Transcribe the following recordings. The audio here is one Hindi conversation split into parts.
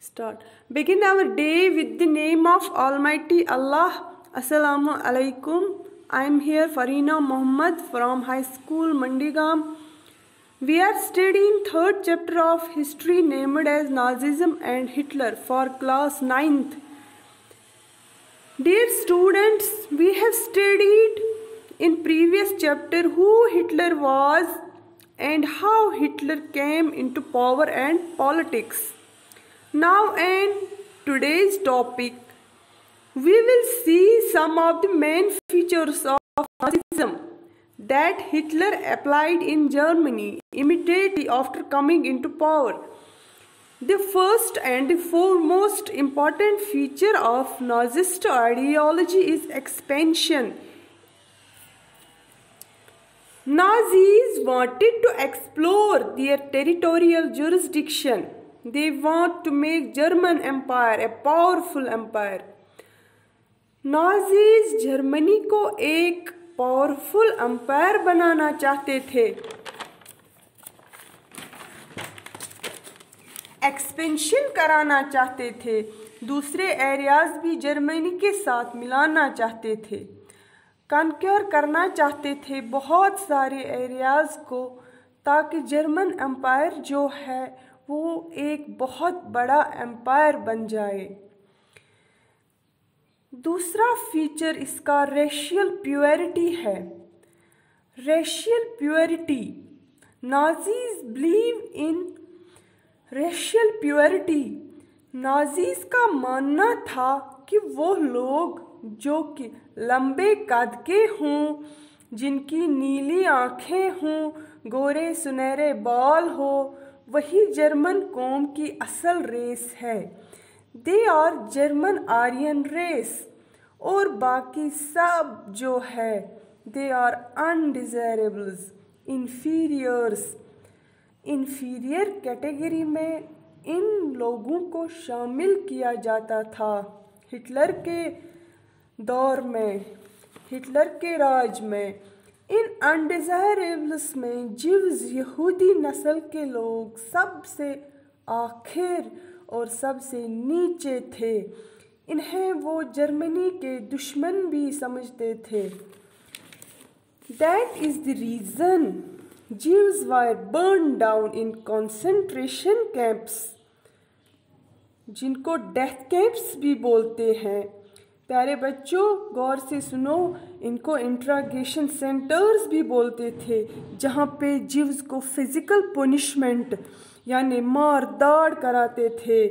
Start. Begin our day with the name of Almighty Allah. Assalamu alaikum. I am here Farina Muhammad from High School Mandigam. We are studying third chapter of history named as Nazism and Hitler for class 9th. Dear students, we have studied in previous chapter who Hitler was and how Hitler came into power and politics. Now in today's topic, we will see some of the main features of Nazism that Hitler applied in Germany immediately after coming into power. The first and the foremost important feature of Nazist ideology is expansion. Nazis wanted to explore their territorial jurisdiction they want to make German empire a powerful empire. Nazis Germany को एक पावरफुल अंपायर बनाना चाहते थे। एक्सपेंशन कराना चाहते थे। दूसरे एरियाज़ भी जर्मनी के साथ मिलाना चाहते थे। कनक्योर करना चाहते थे बहुत सारे एरियाज़ को, ताकि जर्मन एम्पायर जो है वो एक बहुत बड़ा एम्पायर बन जाए। दूसरा फीचर इसका रेशियल प्योरिटी है। Racial purity Nazis believe in racial purity Nazis का मानना था कि वो लोग जो कि लंबे कद के हों, जिनकी नीली आँखें हों, गोरे सुनहरे बाल हो वही जर्मन कौम की असल रेस है। They are German Aryan race. और बाकी सब जो है, they are undesirables inferiors inferior category में इन लोगों को शामिल किया जाता था हिटलर के दौर में, हिटलर के राज में। इन अनडिज़ायरेबल्स में जीव्स यहूदी नस्ल के लोग सबसे आखिर और सबसे नीचे थे। इन्हें वो जर्मनी के दुश्मन भी समझते थे। That is the reason Jews were burn down in concentration camps जिनको डेथ कैंप्स भी बोलते हैं। प्यारे बच्चों, गौर से सुनो, इनको इंट्रागेशन सेंटर्स भी बोलते थे, जहाँ पे जीव्स को फ़िज़िकल पनिशमेंट यानी मार दाड़ कराते थे।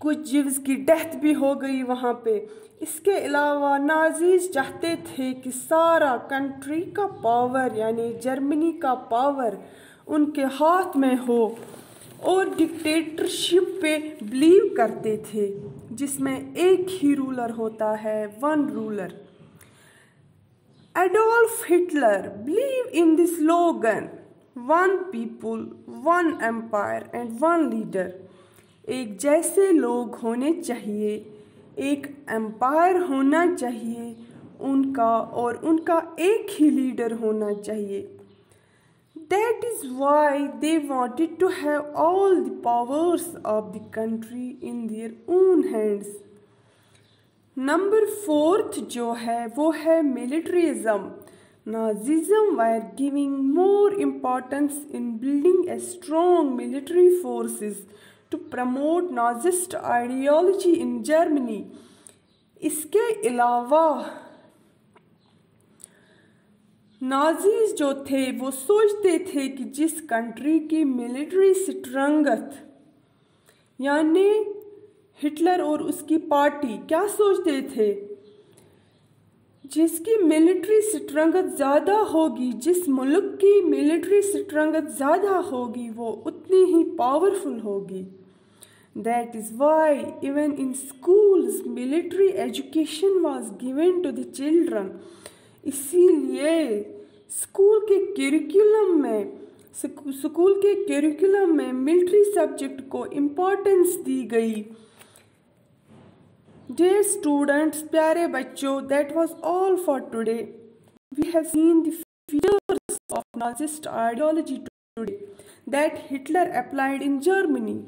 कुछ जीव्स की डेथ भी हो गई वहाँ पे। इसके अलावा नाजीज चाहते थे कि सारा कंट्री का पावर यानी जर्मनी का पावर उनके हाथ में हो, और डिक्टेटरशिप पे बिलीव करते थे। जिसमें एक ही रूलर होता है one ruler Adolf Hitler believe in this slogan one people one empire and one leader एक जैसे लोग होने चाहिए, एक एम्पायर होना चाहिए, उनका और उनका एक ही लीडर होना चाहिए। That is why they wanted to have all the powers of the country in their own hands. Number fourth जो है वो है militarism Nazism were giving more importance in building a strong military forces to promote Nazist ideology in Germany. इसके अलावा नाजीज जो थे, वो सोचते थे कि जिस कंट्री की मिलिट्री स्ट्रंगथ यानी हिटलर और उसकी पार्टी, क्या सोचते थे? जिसकी मिलिट्री स्ट्रंगथ ज़्यादा होगी, जिस मुल्क की मिलिट्री स्ट्रंगथ ज़्यादा होगी, वो उतनी ही पावरफुल होगी। That is why even in schools military education was given to the children इसीलिए स्कूल के करिकुलम में स्कूल के करिकुलम में मिलिट्री सब्जेक्ट को इम्पोर्टेंस दी गई डियर स्टूडेंट्स प्यारे बच्चों that was all for today we have seen the features of Nazist ideology today that Hitler applied in Germany.